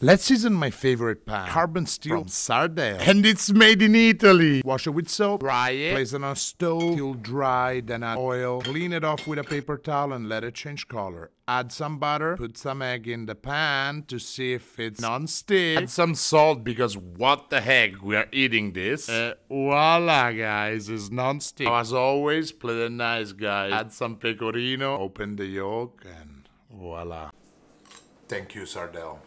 Let's season my favorite pan, carbon steel from Sardel. And it's made in Italy. Wash it with soap, dry it, place it on a stove till dry, then add oil. Clean it off with a paper towel and let it change color. Add some butter, put some egg in the pan to see if it's non-stick. Add some salt because what the heck, we are eating this. Uh, voila, guys, it's non-stick. As always, play the nice guy. Add some pecorino, open the yolk, and voila. Thank you, Sardel.